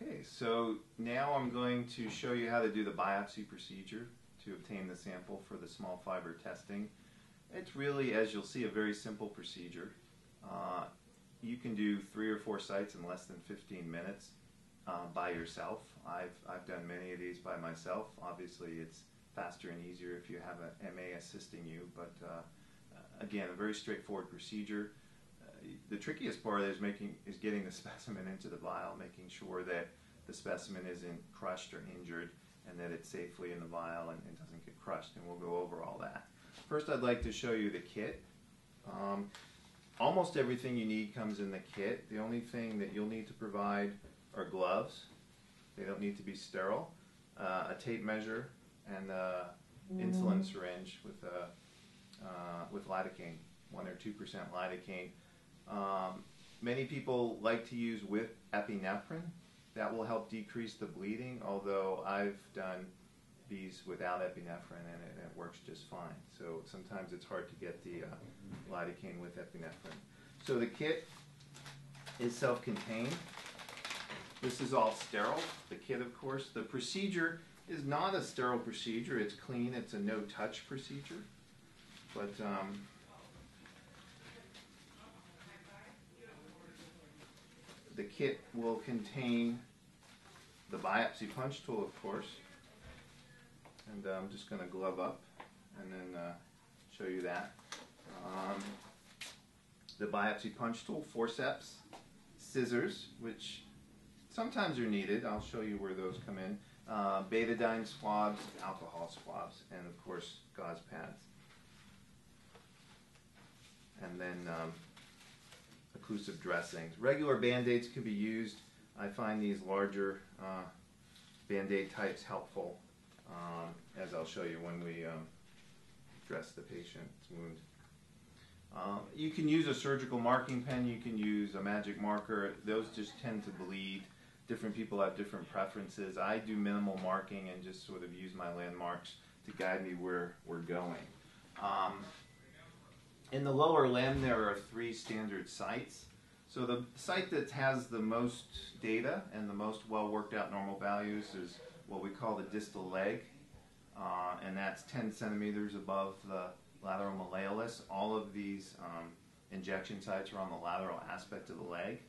Okay, so now I'm going to show you how to do the biopsy procedure to obtain the sample for the small fiber testing. It's really, as you'll see, a very simple procedure. Uh, you can do three or four sites in less than 15 minutes uh, by yourself. I've, I've done many of these by myself. Obviously, it's faster and easier if you have an MA assisting you, but uh, again, a very straightforward procedure. Uh, the trickiest part is making is getting the specimen into the vial, making sure that the specimen isn't crushed or injured and that it's safely in the vial and, and doesn't get crushed, and we'll go over all that. First, I'd like to show you the kit. Um, almost everything you need comes in the kit. The only thing that you'll need to provide are gloves. They don't need to be sterile. Uh, a tape measure and an insulin syringe with a uh, with lidocaine, 1 or 2% lidocaine. Um, many people like to use with epinephrine. That will help decrease the bleeding, although I've done these without epinephrine and it, it works just fine. So sometimes it's hard to get the uh, lidocaine with epinephrine. So the kit is self-contained. This is all sterile, the kit of course. The procedure is not a sterile procedure, it's clean, it's a no-touch procedure. But um, the kit will contain the biopsy punch tool, of course. And uh, I'm just going to glove up and then uh, show you that. Um, the biopsy punch tool, forceps, scissors, which sometimes are needed. I'll show you where those come in. Uh, betadine swabs, alcohol swabs, and of course gauze pads and then um, occlusive dressings. Regular band-aids can be used. I find these larger uh, band-aid types helpful, um, as I'll show you when we um, dress the patient's wound. Um, you can use a surgical marking pen, you can use a magic marker. Those just tend to bleed. Different people have different preferences. I do minimal marking and just sort of use my landmarks to guide me where we're going. In the lower limb, there are three standard sites. So the site that has the most data and the most well worked out normal values is what we call the distal leg, uh, and that's 10 centimeters above the lateral malleolus. All of these um, injection sites are on the lateral aspect of the leg.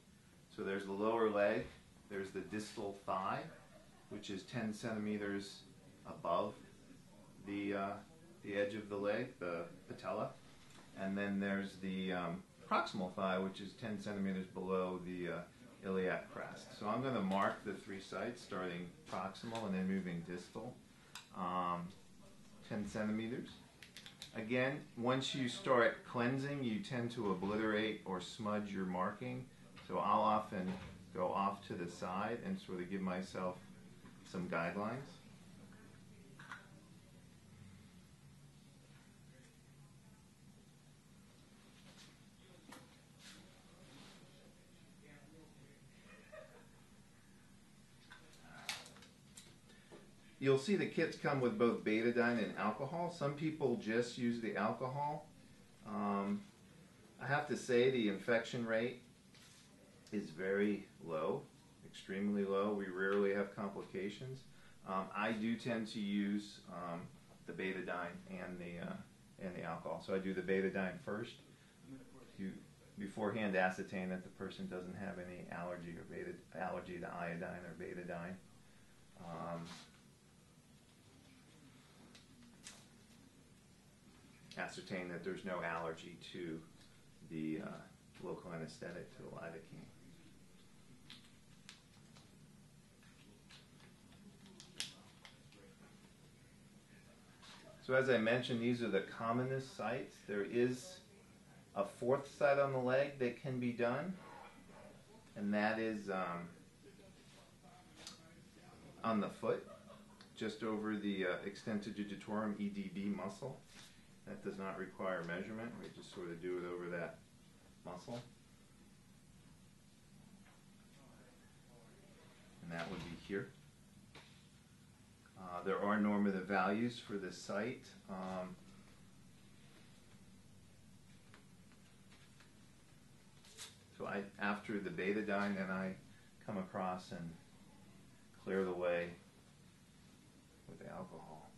So there's the lower leg, there's the distal thigh, which is 10 centimeters above the, uh, the edge of the leg, the patella. And then there's the um, proximal thigh, which is 10 centimeters below the uh, iliac crest. So I'm going to mark the three sites, starting proximal and then moving distal, um, 10 centimeters. Again, once you start cleansing, you tend to obliterate or smudge your marking. So I'll often go off to the side and sort of give myself some guidelines. You'll see the kits come with both betadine and alcohol. Some people just use the alcohol. Um, I have to say the infection rate is very low, extremely low. We rarely have complications. Um, I do tend to use um, the betadine and the uh, and the alcohol. So I do the betadine first. Beforehand ascertain that the person doesn't have any allergy or beta, allergy to iodine or betadine. Um, ascertain that there's no allergy to the uh, local anesthetic, to the lidocaine. So as I mentioned, these are the commonest sites. There is a fourth site on the leg that can be done, and that is um, on the foot, just over the uh, extensor digitorum EDB muscle. That does not require measurement. We just sort of do it over that muscle. And that would be here. Uh, there are normative values for this site. Um, so I, after the betadine, then I come across and clear the way with alcohol.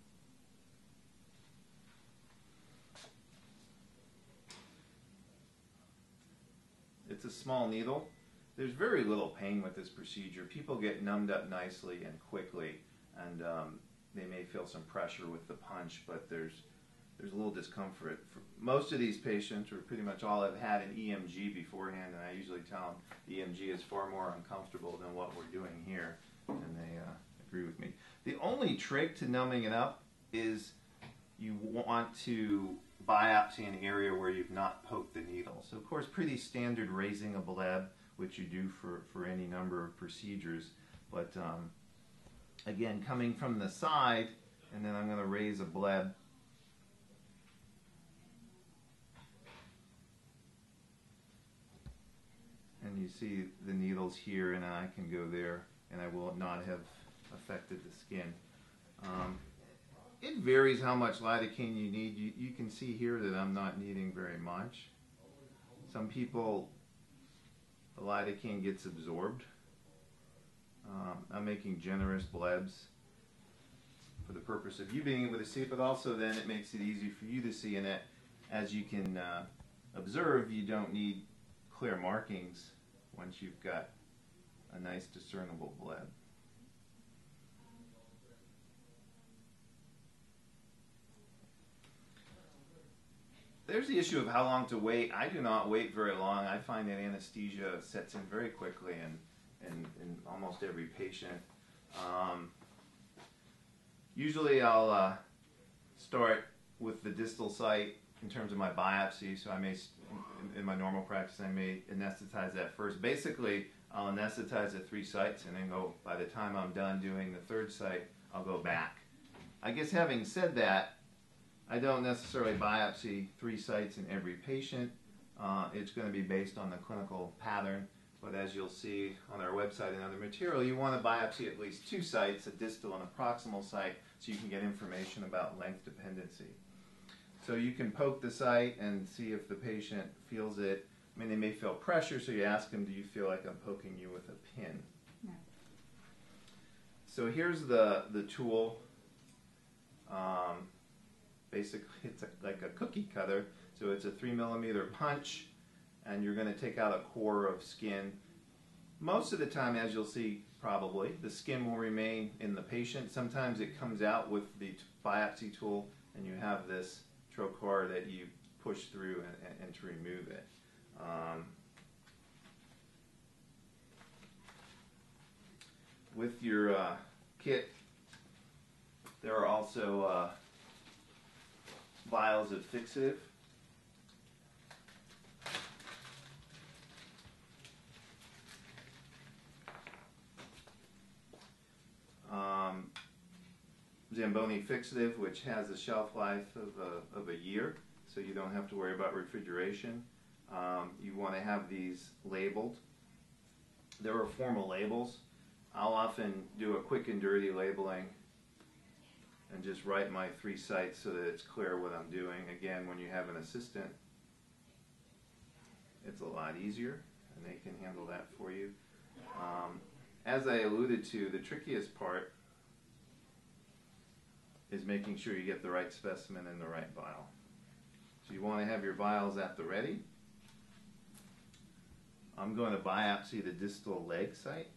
Small needle, there's very little pain with this procedure. People get numbed up nicely and quickly, and um, they may feel some pressure with the punch, but there's there's a little discomfort. For most of these patients, or pretty much all, have had an EMG beforehand, and I usually tell them the EMG is far more uncomfortable than what we're doing here, and they uh, agree with me. The only trick to numbing it up is you want to biopsy an area where you've not poked the needle. So of course, pretty standard raising a bleb, which you do for, for any number of procedures. But um, again, coming from the side, and then I'm going to raise a bleb. And you see the needles here, and I can go there, and I will not have affected the skin. Um, it varies how much lidocaine you need. You, you can see here that I'm not needing very much. Some people, the lidocaine gets absorbed. Um, I'm making generous blebs for the purpose of you being able to see, but also then it makes it easy for you to see. And that, as you can uh, observe, you don't need clear markings once you've got a nice discernible bleb. There's the issue of how long to wait. I do not wait very long. I find that anesthesia sets in very quickly in, in, in almost every patient. Um, usually I'll uh, start with the distal site in terms of my biopsy. So I may, in, in my normal practice, I may anesthetize that first. Basically, I'll anesthetize the three sites and then go, by the time I'm done doing the third site, I'll go back. I guess having said that, I don't necessarily biopsy three sites in every patient. Uh, it's going to be based on the clinical pattern, but as you'll see on our website and other material, you want to biopsy at least two sites, a distal and a proximal site, so you can get information about length dependency. So you can poke the site and see if the patient feels it. I mean, they may feel pressure, so you ask them, do you feel like I'm poking you with a pin? No. So here's the, the tool. Um, basically it's like a cookie cutter. So it's a three millimeter punch and you're going to take out a core of skin. Most of the time, as you'll see probably, the skin will remain in the patient. Sometimes it comes out with the biopsy tool and you have this trocar that you push through and, and, and to remove it. Um, with your uh, kit, there are also uh, vials of fixative. Um, Zamboni fixative, which has a shelf life of a, of a year, so you don't have to worry about refrigeration. Um, you want to have these labeled. There are formal labels. I'll often do a quick and dirty labeling and just write my three sites so that it's clear what I'm doing. Again, when you have an assistant, it's a lot easier and they can handle that for you. Um, as I alluded to, the trickiest part is making sure you get the right specimen in the right vial. So you want to have your vials at the ready. I'm going to biopsy the distal leg site.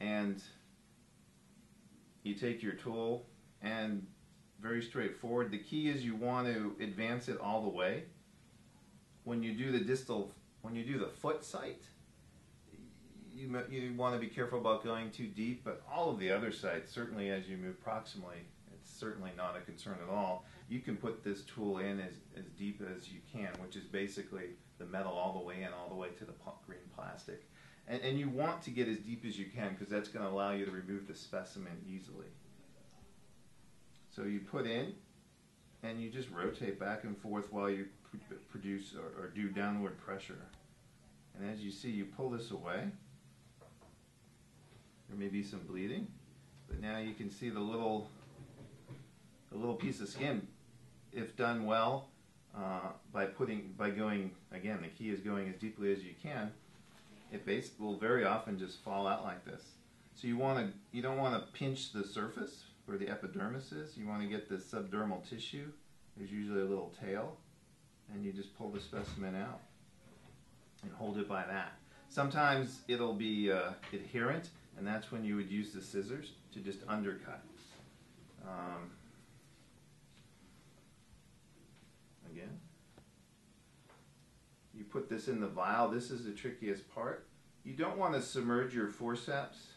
And you take your tool and very straightforward. The key is you want to advance it all the way. When you do the distal, when you do the foot site, you, you want to be careful about going too deep, but all of the other sites, certainly as you move proximally, it's certainly not a concern at all. You can put this tool in as, as deep as you can, which is basically the metal all the way in, all the way to the green plastic. And, and you want to get as deep as you can because that's going to allow you to remove the specimen easily. So you put in and you just rotate back and forth while you pr produce or, or do downward pressure. And as you see, you pull this away. There may be some bleeding, but now you can see the little, the little piece of skin, if done well, uh, by putting, by going, again, the key is going as deeply as you can, it will very often just fall out like this. So you want to you don't want to pinch the surface where the epidermis is. You want to get the subdermal tissue. There's usually a little tail, and you just pull the specimen out and hold it by that. Sometimes it'll be uh, adherent, and that's when you would use the scissors to just undercut. Um, again, you put this in the vial. This is the trickiest part. You don't want to submerge your forceps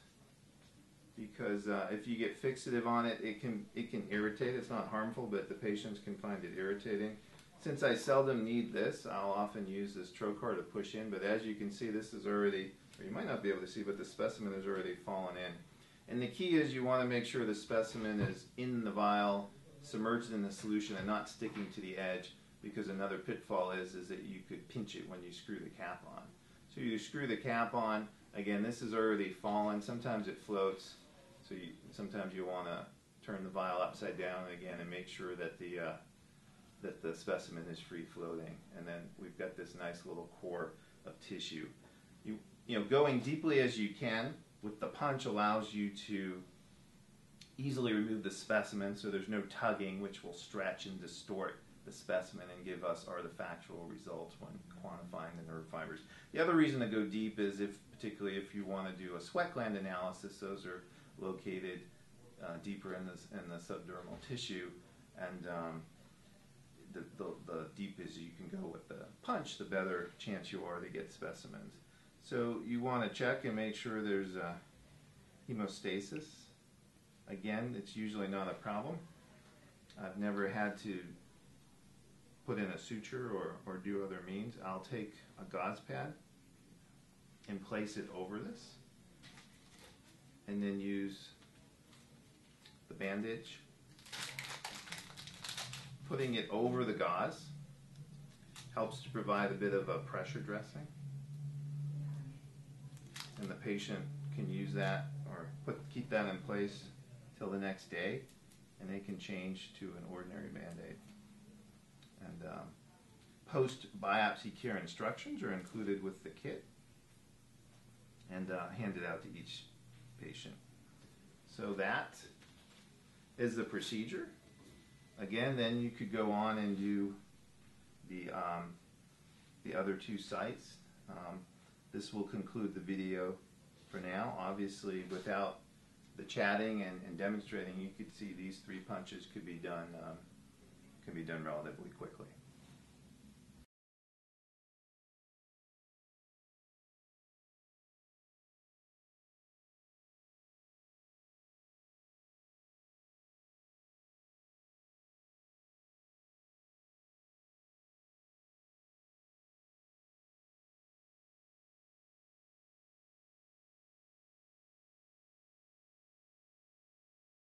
because uh, if you get fixative on it, it can it can irritate. It's not harmful, but the patients can find it irritating. Since I seldom need this, I'll often use this trocar to push in, but as you can see, this is already, or you might not be able to see, but the specimen is already fallen in. And the key is you want to make sure the specimen is in the vial, submerged in the solution, and not sticking to the edge, because another pitfall is, is that you could pinch it when you screw the cap on. So you screw the cap on, again, this is already fallen, sometimes it floats, so you, sometimes you want to turn the vial upside down again and make sure that the uh, that the specimen is free floating. And then we've got this nice little core of tissue. You you know going deeply as you can with the punch allows you to easily remove the specimen so there's no tugging which will stretch and distort the specimen and give us artifactual results when quantifying the nerve fibers. The other reason to go deep is if particularly if you want to do a sweat gland analysis, those are located uh, deeper in, this, in the subdermal tissue, and um, the, the, the deepest you can go with the punch, the better chance you are to get specimens. So you want to check and make sure there's a hemostasis. Again, it's usually not a problem. I've never had to put in a suture or, or do other means. I'll take a gauze pad and place it over this and then use the bandage, putting it over the gauze helps to provide a bit of a pressure dressing. And the patient can use that or put, keep that in place till the next day and they can change to an ordinary band-aid. And um, post biopsy care instructions are included with the kit and uh, handed out to each patient. So that is the procedure. Again, then you could go on and do the, um, the other two sites. Um, this will conclude the video for now. Obviously, without the chatting and, and demonstrating, you could see these three punches could be done, um, can be done relatively quickly.